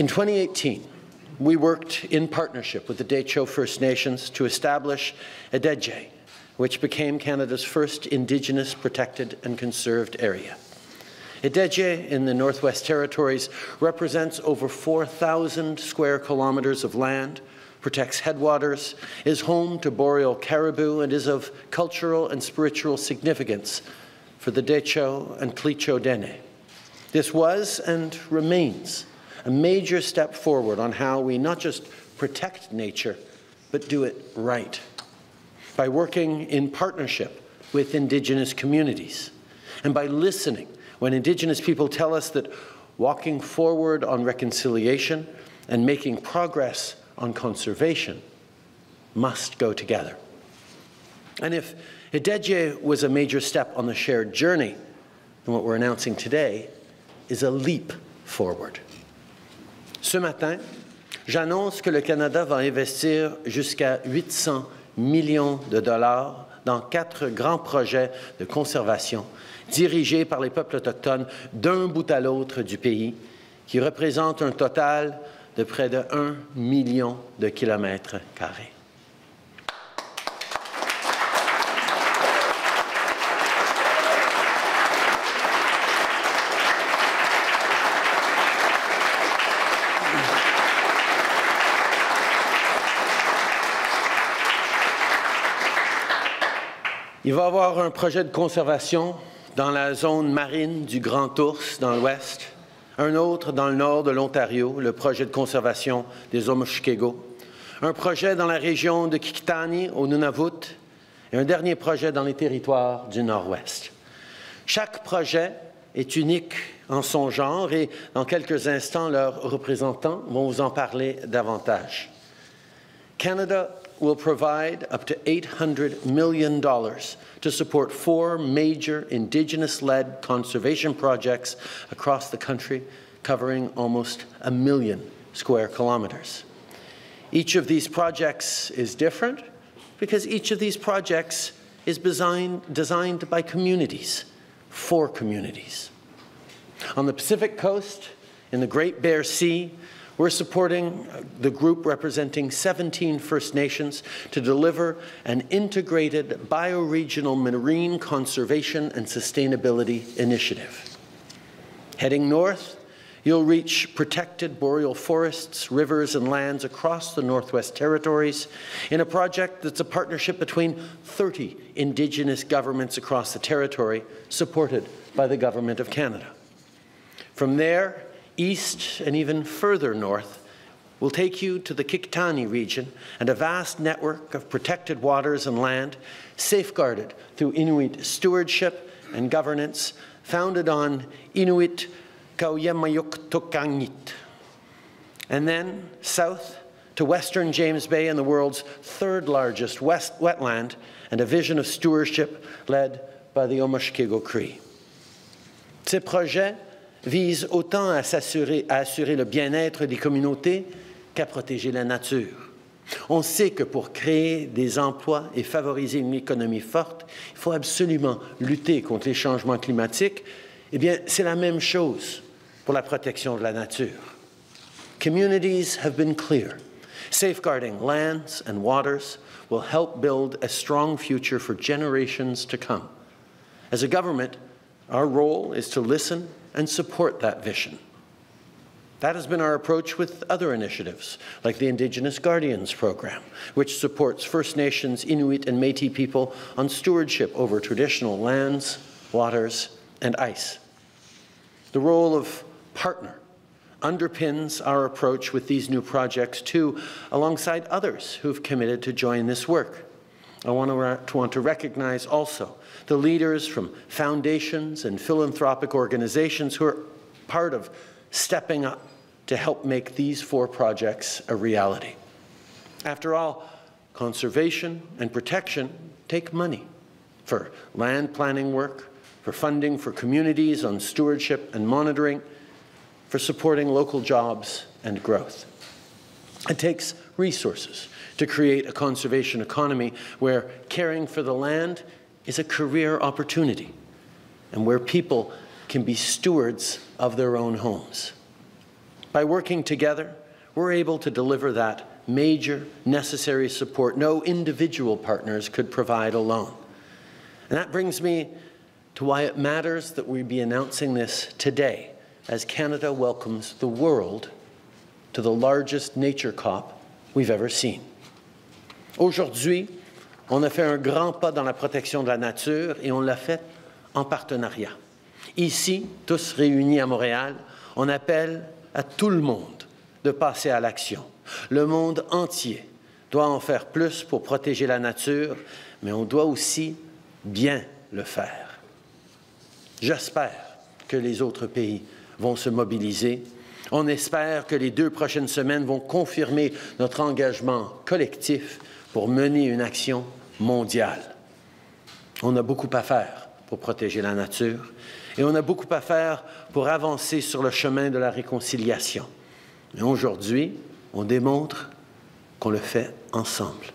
In 2018, we worked in partnership with the Dehcho First Nations to establish Edéhzhíe, which became Canada's first Indigenous protected and conserved area. Edéhzhíe in the Northwest Territories represents over 4,000 square kilometres of land, protects headwaters, is home to boreal caribou, and is of cultural and spiritual significance for the Dehcho and Tlicho Dene. This was and remains a major step forward on how we not just protect nature, but do it right by working in partnership with Indigenous communities and by listening when Indigenous people tell us that walking forward on reconciliation and making progress on conservation must go together. And if Edéhzhíe was a major step on the shared journey, then what we're announcing today is a leap forward. Ce matin, j'annonce que le Canada va investir jusqu'à 800 millions de dollars dans quatre grands projets de conservation dirigés par les peuples autochtones d'un bout à l'autre du pays, qui représentent un total de près de 1 million de kilomètres carrés. Il va y avoir un projet de conservation dans la zone marine du Grand Ours dans l'ouest, un autre dans le nord de l'Ontario, le projet de conservation des Omushkego, un projet dans la région de Kikitani au Nunavut et un dernier projet dans les territoires du nord-ouest. Chaque projet est unique en son genre et dans quelques instants, leurs représentants vont vous en parler davantage. Canada will provide up to $800 million to support four major Indigenous-led conservation projects across the country, covering almost a million square kilometres. Each of these projects is different because each of these projects is design, designed by communities, for communities. On the Pacific Coast, in the Great Bear Sea, we're supporting uh, the group representing 17 First Nations to deliver an integrated bioregional marine conservation and sustainability initiative. Heading north, you'll reach protected boreal forests, rivers, and lands across the Northwest Territories in a project that's a partnership between 30 Indigenous governments across the territory, supported by the Government of Canada. From there, east and even further north will take you to the Qikiqtani region and a vast network of protected waters and land safeguarded through Inuit stewardship and governance founded on Inuit Kauyamayuk And then south to western James Bay and the world's third largest west wetland and a vision of stewardship led by the Omushkego Cree. Ces projets vise autant à, assurer, le bien-être des communautés qu'à protéger la nature. On sait que pour créer des emplois et favoriser une économie forte, il faut absolument lutter contre les changements climatiques. Eh bien, c'est la même chose pour la protection de la nature. Communities have been clear. Safeguarding lands and waters will help build a strong future for generations to come. As a government, our role is to listen and support that vision. That has been our approach with other initiatives, like the Indigenous Guardians Program, which supports First Nations, Inuit, and Métis people on stewardship over traditional lands, waters, and ice. The role of partner underpins our approach with these new projects too, alongside others who've committed to join this work. I want to, want to recognize also the leaders from foundations and philanthropic organizations who are part of stepping up to help make these four projects a reality. After all, conservation and protection take money for land planning work, for funding for communities on stewardship and monitoring, for supporting local jobs and growth. It takes resources to create a conservation economy where caring for the land is a career opportunity and where people can be stewards of their own homes. By working together, we're able to deliver that major necessary support no individual partners could provide alone. And that brings me to why it matters that we be announcing this today as Canada welcomes the world largest nature COP we've ever seen. Aujourd'hui, on a fait un grand pas dans la protection de la nature et on l'a fait en partenariat. Ici, tous réunis à Montréal, on appelle à tout le monde de passer à l'action. Le monde entier doit en faire plus pour protéger la nature, mais on doit aussi bien le faire. J'espère que les autres pays vont se mobiliser. On espère que les deux prochaines semaines vont confirmer notre engagement collectif pour mener une action mondiale. On a beaucoup à faire pour protéger la nature et on a beaucoup à faire pour avancer sur le chemin de la réconciliation. Mais aujourd'hui, on démontre qu'on le fait ensemble.